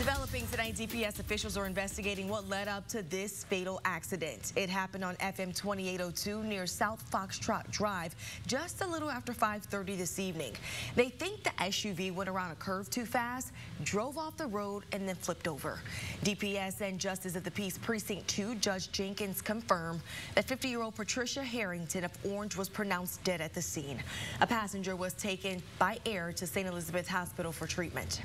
Developing tonight, DPS officials are investigating what led up to this fatal accident. It happened on FM 2802 near South Foxtrot Drive just a little after 5.30 this evening. They think the SUV went around a curve too fast, drove off the road, and then flipped over. DPS and Justice of the Peace Precinct 2 Judge Jenkins confirmed that 50-year-old Patricia Harrington of Orange was pronounced dead at the scene. A passenger was taken by air to St. Elizabeth Hospital for treatment.